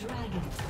Dragon.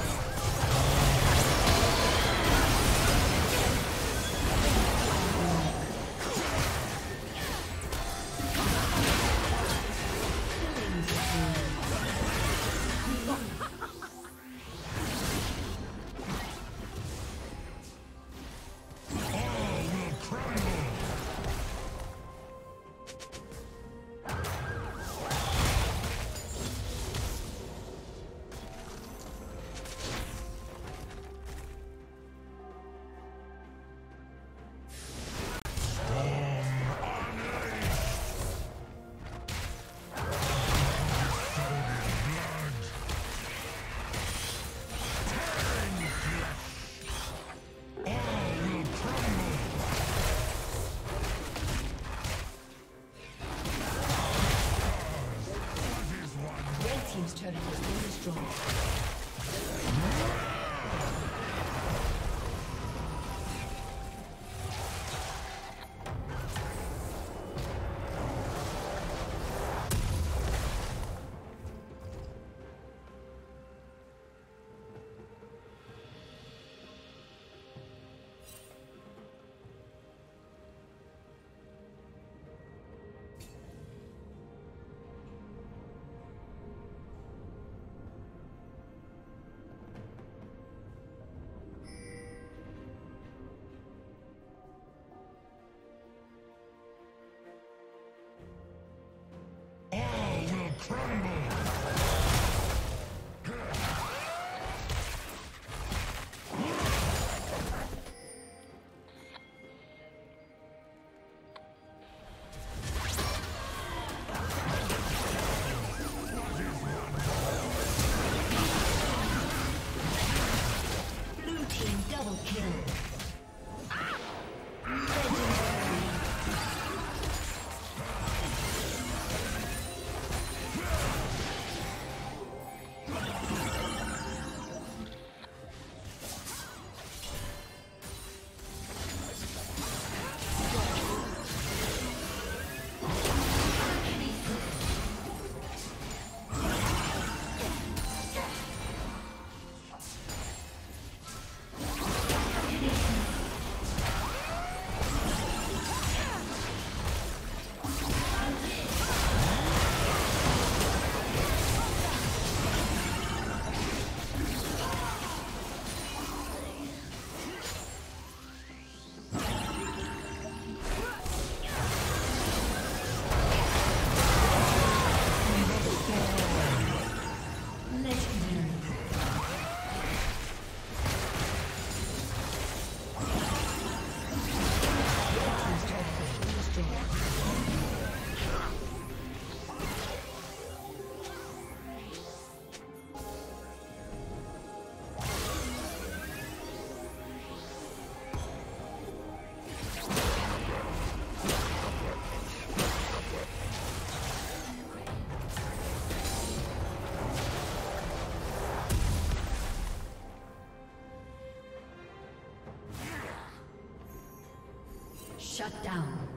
Shut down.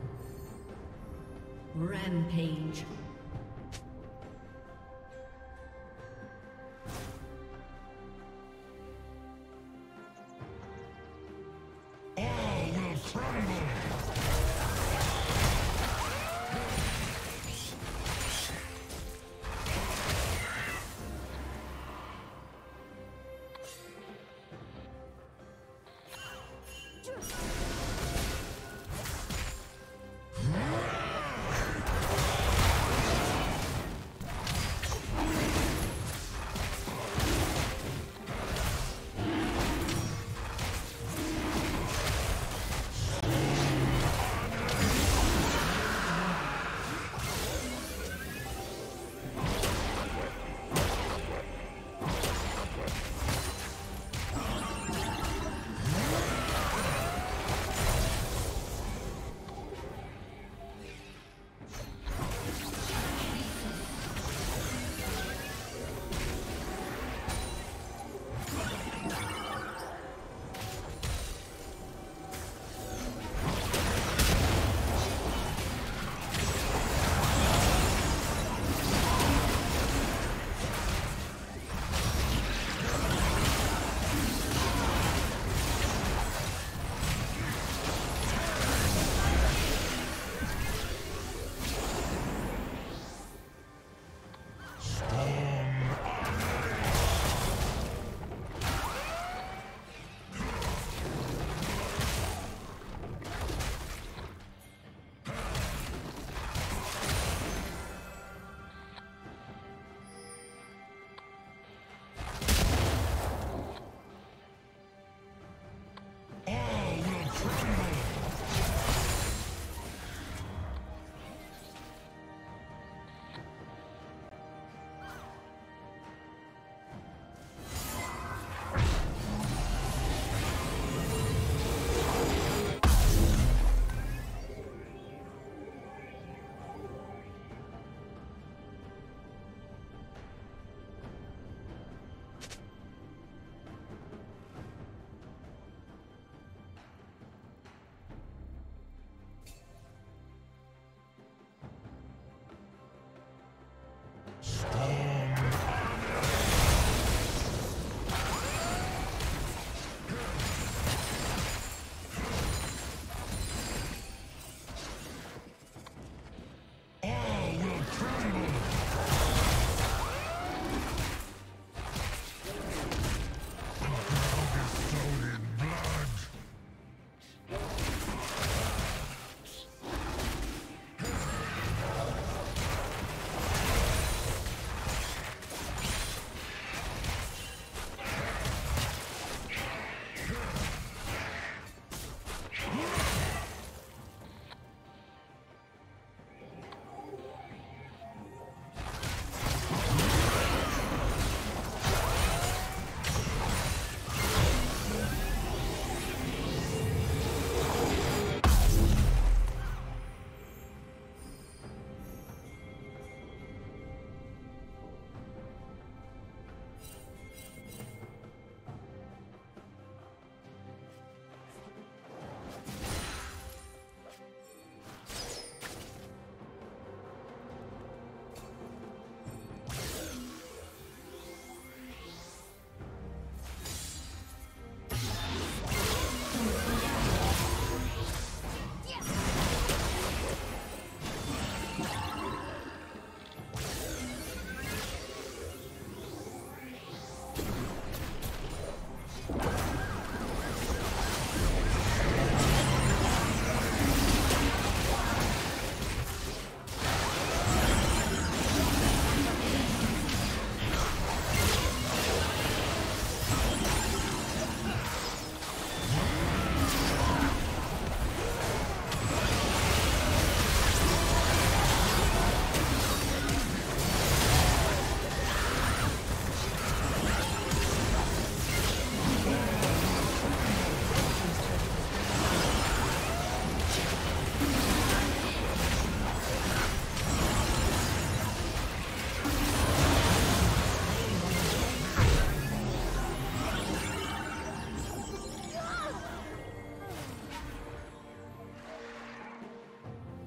Rampage.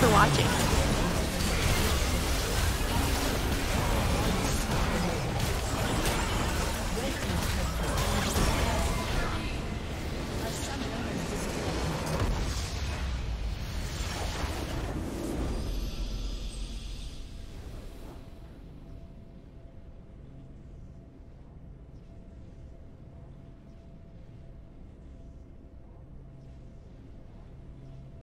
For watching.